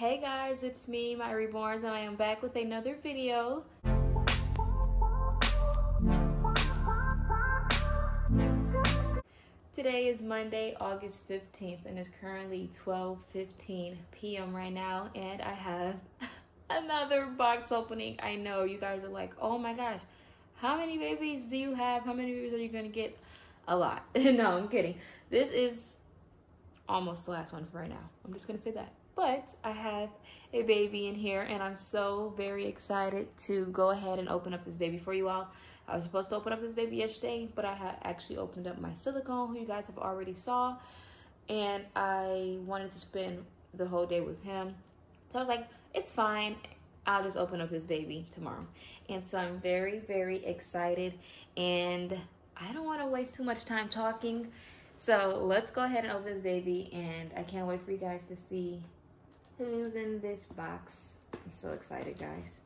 Hey guys, it's me, Mya Reborns, and I am back with another video. Today is Monday, August 15th, and it's currently 12:15 p.m. right now, and I have another box opening. I know you guys are like, "Oh my gosh, how many babies do you have? How many babies are you gonna get?" A lot. no, I'm kidding. This is almost the last one for right now. I'm just gonna say that. But I have a baby in here, and I'm so very excited to go ahead and open up this baby for you all. I was supposed to open up this baby yesterday, but I had actually opened up my silicone, who you guys have already saw, and I wanted to spend the whole day with him. So I was like, it's fine. I'll just open up this baby tomorrow. And so I'm very, very excited, and I don't want to waste too much time talking. So let's go ahead and open this baby, and I can't wait for you guys to see who's in this box. I'm so excited, guys.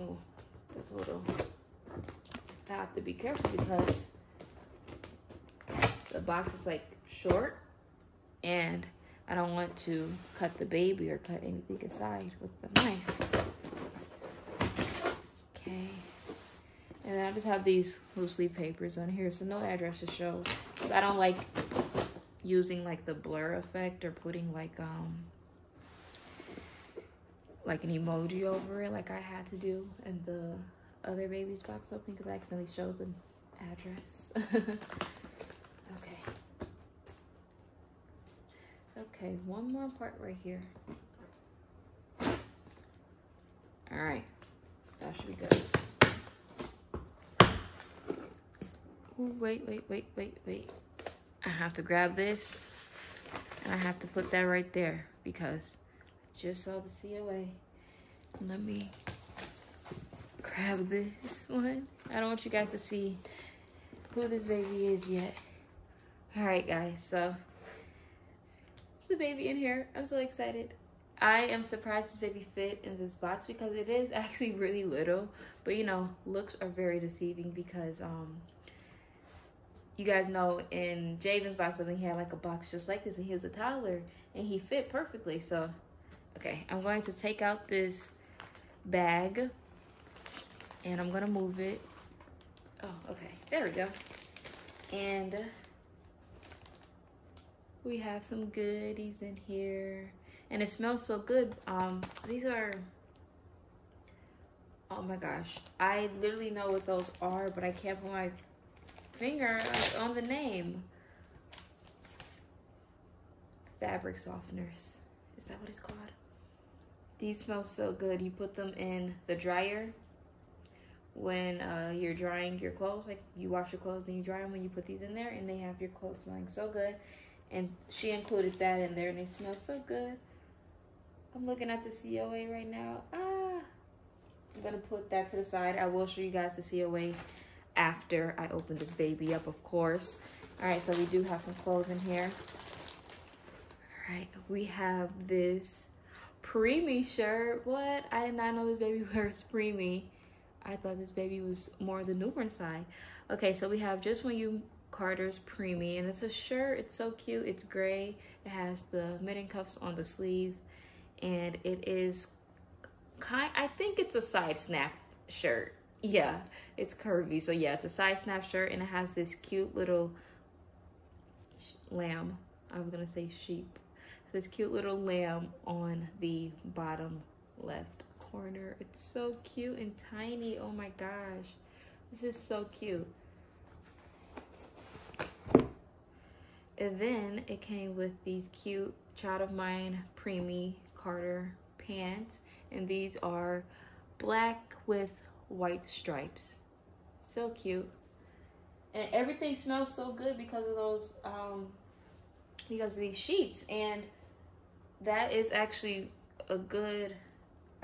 Oh, a little, I have to be careful because the box is like short and I don't want to cut the baby or cut anything aside with the knife. Okay. And then I just have these loose leaf papers on here, so no address to show. I don't like using like the blur effect or putting like um like an emoji over it like I had to do in the other baby's box opening because I accidentally showed the address. okay. Okay, one more part right here. All right, that should be good. Ooh, wait, wait, wait, wait, wait. I have to grab this and I have to put that right there because just saw the COA. Let me grab this one. I don't want you guys to see who this baby is yet. All right, guys, so the baby in here. I'm so excited. I am surprised this baby fit in this box because it is actually really little, but you know, looks are very deceiving because um you guys know in Javen's box opening he had like a box just like this and he was a toddler and he fit perfectly. So Okay, I'm going to take out this bag and I'm gonna move it. Oh, okay, there we go. And we have some goodies in here and it smells so good. Um, these are, oh my gosh. I literally know what those are, but I can't put my finger on the name. Fabric softeners. Is that what it's called? These smell so good. You put them in the dryer when uh, you're drying your clothes. Like you wash your clothes and you dry them when you put these in there and they have your clothes smelling so good. And she included that in there and they smell so good. I'm looking at the COA right now. Ah, I'm gonna put that to the side. I will show you guys the COA after I open this baby up, of course. All right, so we do have some clothes in here. All right, we have this preemie shirt. What? I did not know this baby wears preemie. I thought this baby was more the newborn side. Okay, so we have Just One You Carter's preemie, and it's a shirt. It's so cute. It's gray. It has the mitten cuffs on the sleeve, and it is kind. I think it's a side snap shirt. Yeah, it's curvy. So yeah, it's a side snap shirt, and it has this cute little lamb. I was gonna say sheep this cute little lamb on the bottom left corner. It's so cute and tiny. Oh my gosh. This is so cute. And then it came with these cute Child of Mine Preemie Carter pants. And these are black with white stripes. So cute. And everything smells so good because of those, um, because of these sheets. And that is actually a good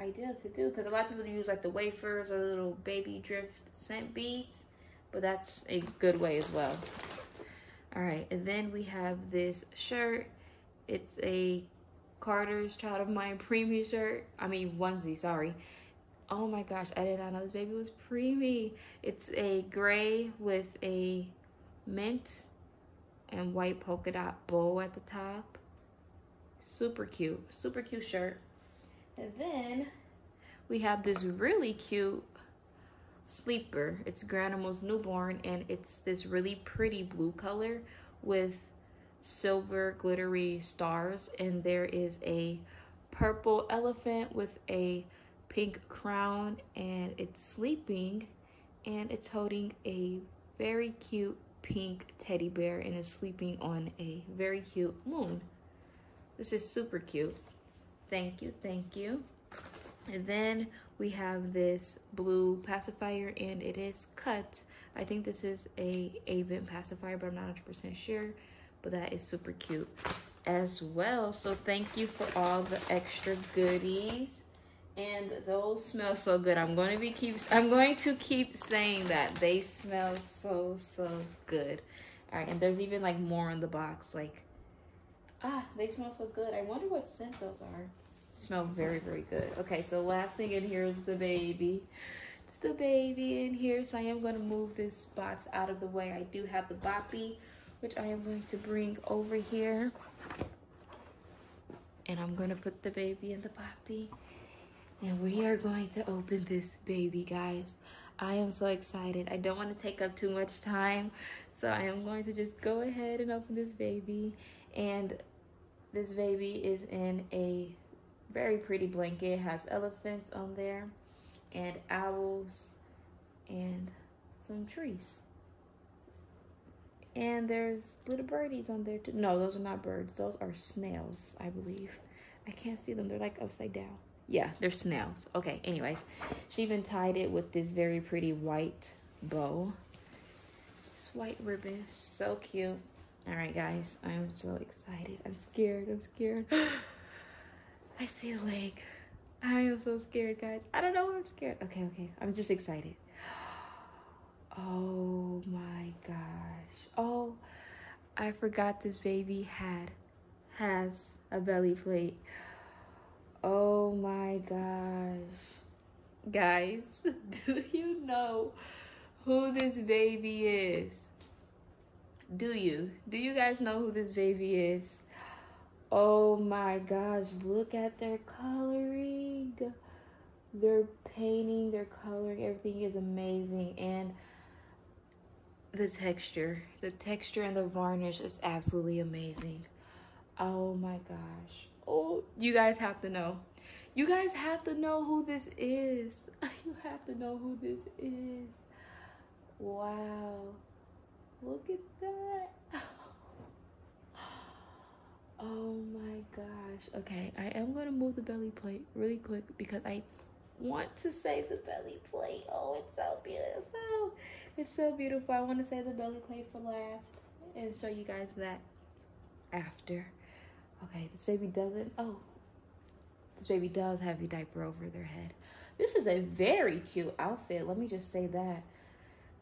idea to do because a lot of people use like the wafers or little baby drift scent beads but that's a good way as well all right and then we have this shirt it's a carter's child of mine preemie shirt i mean onesie sorry oh my gosh i did not know this baby was preemie it's a gray with a mint and white polka dot bow at the top Super cute. Super cute shirt. And then we have this really cute sleeper. It's Granimal's newborn and it's this really pretty blue color with silver glittery stars and there is a purple elephant with a pink crown and it's sleeping and it's holding a very cute pink teddy bear and is sleeping on a very cute moon. This is super cute. Thank you, thank you. And then we have this blue pacifier and it is cut. I think this is a Avent pacifier, but I'm not 100% sure. But that is super cute as well. So thank you for all the extra goodies. And those smell so good. I'm going to be keep I'm going to keep saying that. They smell so so good. All right, and there's even like more in the box like ah, they smell so good. I wonder what scent those are. Smell very very good. Okay, so last thing in here is the baby. It's the baby in here. So I am going to move this box out of the way. I do have the boppy, which I am going to bring over here. And I'm going to put the baby in the boppy. And we are going to open this baby, guys. I am so excited. I don't want to take up too much time. So I am going to just go ahead and open this baby. And this baby is in a very pretty blanket. It has elephants on there and owls and some trees. And there's little birdies on there too. No, those are not birds. Those are snails, I believe. I can't see them. They're like upside down. Yeah, they're snails. Okay, anyways. She even tied it with this very pretty white bow. This white ribbon. So cute. All right, guys. I'm so excited. I'm scared. I'm scared. I see a leg. I am so scared, guys. I don't know why I'm scared. Okay, okay. I'm just excited. Oh my gosh. Oh, I forgot this baby had, has a belly plate. Oh my gosh. Guys, do you know who this baby is? Do you? Do you guys know who this baby is? Oh my gosh, look at their coloring. Their painting, their coloring, everything is amazing. And the texture, the texture and the varnish is absolutely amazing. Oh my gosh. Oh, you guys have to know. You guys have to know who this is. You have to know who this is. Wow. Look at that. Oh my gosh. Okay, I am going to move the belly plate really quick because I want to save the belly plate. Oh, it's so beautiful. It's so beautiful. I want to save the belly plate for last and show you guys that after. Okay, this baby doesn't. Oh, this baby does have a diaper over their head. This is a very cute outfit. Let me just say that.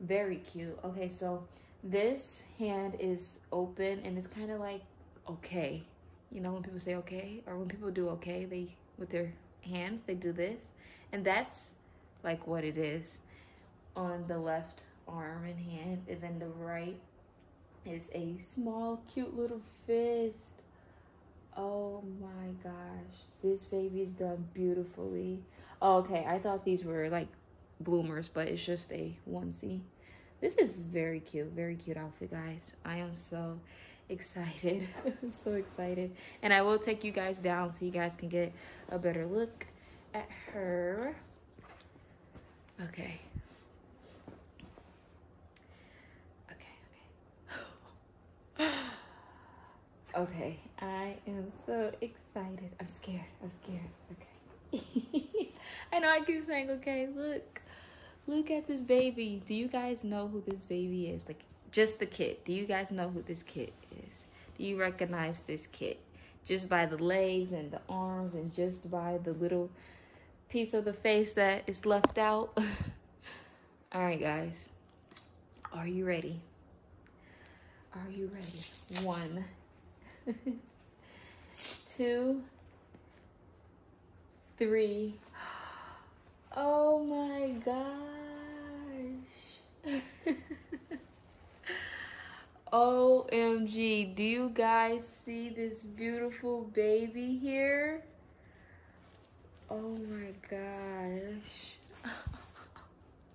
Very cute. Okay, so this hand is open and it's kind of like okay. You know, when people say okay, or when people do okay, they, with their hands, they do this. And that's like what it is on the left arm and hand. And then the right is a small, cute little fist. Oh my gosh. This baby's done beautifully. Oh, okay, I thought these were like bloomers, but it's just a onesie. This is very cute, very cute outfit, guys. I am so excited. I'm so excited. And I will take you guys down so you guys can get a better look at her. Okay. Okay, okay. okay, I am so excited. I'm scared. I'm scared. Okay. I know I keep saying, okay, look. Look at this baby. Do you guys know who this baby is? Like, just the kit. Do you guys know who this kit is? Do you recognize this kit? Just by the legs and the arms and just by the little piece of the face that is left out. All right, guys. Are you ready? Are you ready? One, two, three. Oh my gosh. OMG, do you guys see this beautiful baby here? Oh my gosh.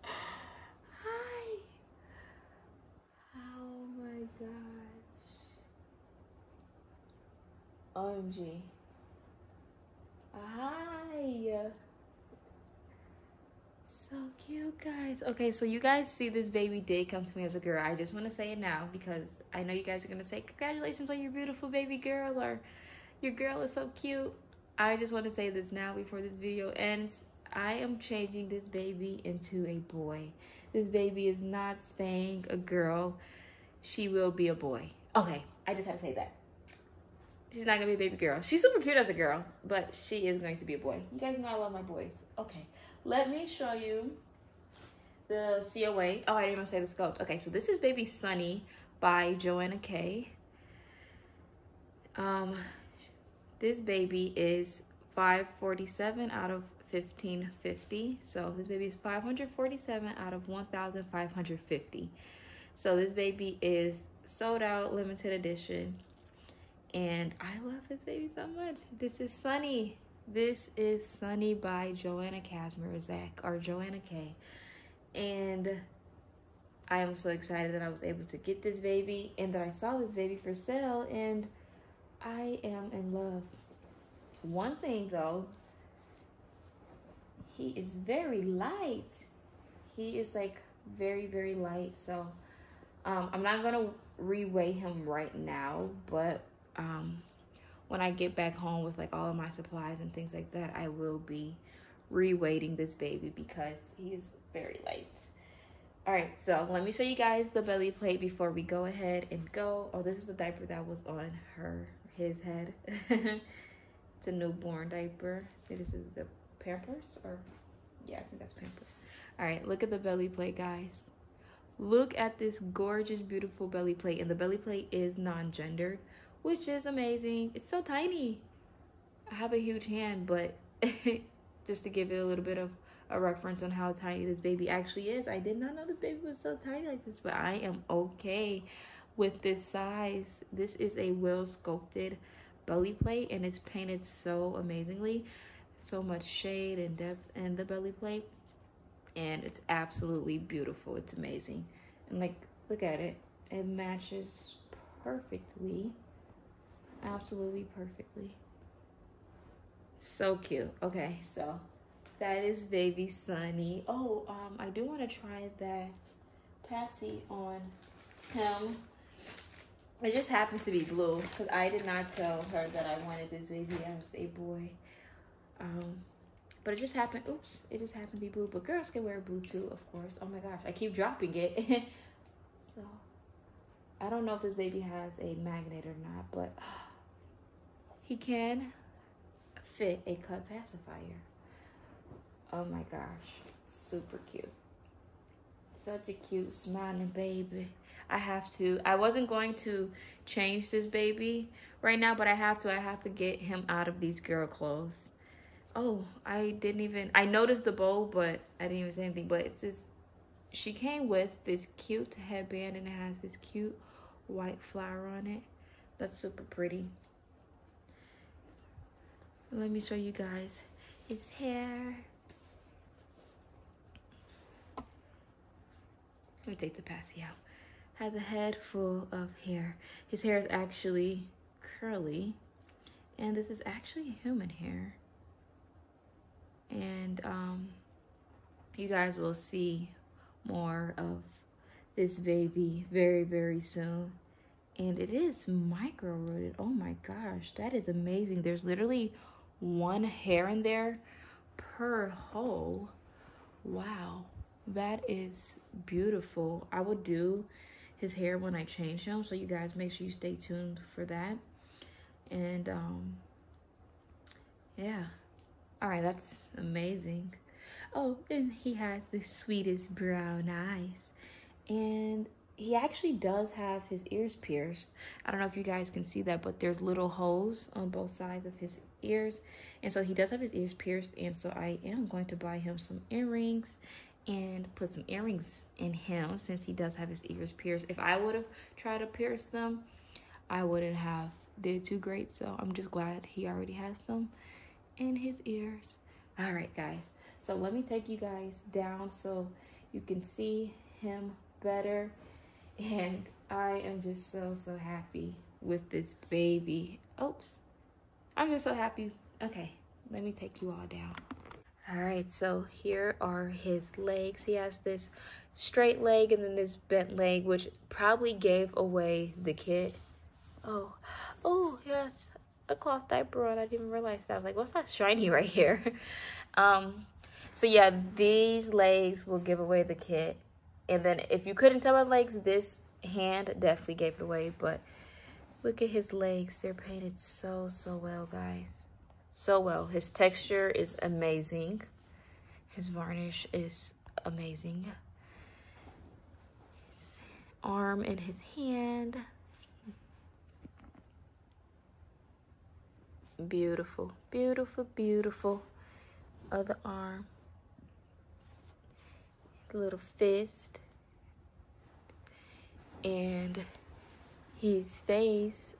Hi. Oh my gosh. OMG. Hi. So cute, guys. Okay, so you guys see this baby did come to me as a girl. I just want to say it now because I know you guys are going to say, congratulations on your beautiful baby girl or your girl is so cute. I just want to say this now before this video ends. I am changing this baby into a boy. This baby is not staying a girl. She will be a boy. Okay, I just have to say that. She's not to be a baby girl. She's super cute as a girl, but she is going to be a boy. You guys know I love my boys. Okay. Let me show you the COA. Oh, I didn't even say the sculpt. Okay, so this is Baby Sunny by Joanna K. Um, this baby is 547 out of 1550. So this baby is 547 out of 1,550. So this baby is sold out, limited edition. And I love this baby so much. This is Sunny. This is Sunny by Joanna Kazmierzak or Joanna K. And I am so excited that I was able to get this baby and that I saw this baby for sale and I am in love. One thing though, he is very light. He is like very, very light. So um, I'm not to reweigh him right now, but um, when I get back home with like all of my supplies and things like that, I will be reweighting this baby because he is very light. All right, so let me show you guys the belly plate before we go ahead and go. Oh, this is the diaper that was on her, his head. it's a newborn diaper. This is the Pampers or, yeah, I think that's Pampers. All right, look at the belly plate, guys. Look at this gorgeous, beautiful belly plate. And the belly plate is non-gendered which is amazing. It's so tiny. I have a huge hand, but just to give it a little bit of a reference on how tiny this baby actually is. I did not know this baby was so tiny like this, but I am okay with this size. This is a well sculpted belly plate and it's painted so amazingly. So much shade and depth in the belly plate. And it's absolutely beautiful. It's amazing. And like, look at it. It matches perfectly absolutely perfectly. So cute. Okay, so that is baby Sunny. Oh, um, I do want to try that passy on him. It just happens to be blue because I did not tell her that I wanted this baby as a boy. Um, but it just happened. Oops, it just happened to be blue. But girls can wear blue too, of course. Oh my gosh, I keep dropping it. so I don't know if this baby has a magnet or not, but he can fit a cut pacifier. Oh my gosh, super cute. Such a cute smiling baby. I have to, I wasn't going to change this baby right now, but I have to, I have to get him out of these girl clothes. Oh, I didn't even, I noticed the bow, but I didn't even say anything, but it's just, she came with this cute headband and it has this cute white flower on it. That's super pretty. Let me show you guys his hair. Let me take the passy out. Has a head full of hair. His hair is actually curly. And this is actually human hair. And um, you guys will see more of this baby very, very soon. And it is micro rooted. Oh my gosh, that is amazing. There's literally one hair in there per hole. Wow, that is beautiful. I would do his hair when I change him, so you guys make sure you stay tuned for that. And um, yeah, all right, that's amazing. Oh, and he has the sweetest brown eyes. And he actually does have his ears pierced. I don't know if you guys can see that, but there's little holes on both sides of his ears. And so he does have his ears pierced. And so I am going to buy him some earrings and put some earrings in him since he does have his ears pierced. If I would have tried to pierce them, I wouldn't have did too great. So I'm just glad he already has them in his ears. All right, guys. So let me take you guys down so you can see him better. And I am just so, so happy with this baby. Oops. I'm just so happy. Okay, let me take you all down. All right, so here are his legs. He has this straight leg and then this bent leg, which probably gave away the kit. Oh, oh, yes, a cloth diaper on. I didn't realize that. I was like, what's that shiny right here? um, so yeah, these legs will give away the kit. And then if you couldn't tell my legs, this hand definitely gave it away. But look at his legs. They're painted so, so well, guys so well. His texture is amazing. His varnish is amazing. His arm and his hand. Beautiful, beautiful, beautiful. Other arm. Little fist. And his face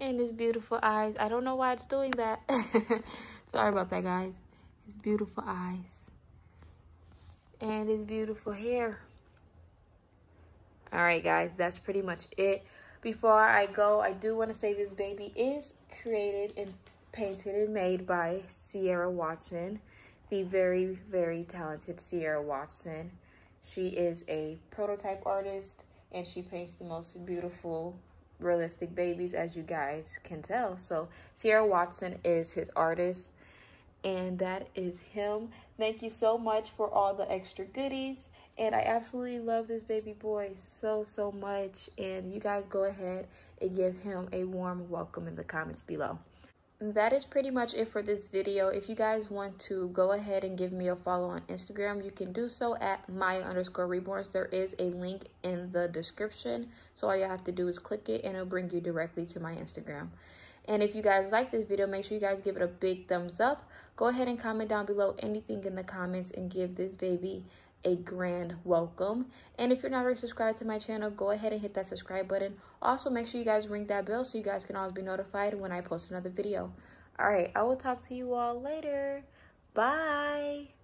and his beautiful eyes. I don't know why it's doing that. Sorry about that, guys. His beautiful eyes. And his beautiful hair. All right, guys, that's pretty much it. Before I go, I do want to say this baby is created and painted and made by Cierra Watson, the very, very talented Cierra Watson. She is a prototype artist and she paints the most beautiful realistic babies, as you guys can tell. So Cierra Watson is his artist, and that is him. Thank you so much for all the extra goodies. And I absolutely love this baby boy so, so much. And you guys go ahead and give him a warm welcome in the comments below that is pretty much it for this video. If you guys want to go ahead and give me a follow on Instagram, you can do so at Mya underscore reborns. There is a link in the description. So all you have to do is click it and it'll bring you directly to my Instagram. And if you guys like this video, make sure you guys give it a big thumbs up. Go ahead and comment down below anything in the comments and give this baby a grand welcome. And if you're not already subscribed to my channel, go ahead and hit that subscribe button. Also, make sure you guys ring that bell so you guys can always be notified when I post another video. All right, I will talk to you all later. Bye.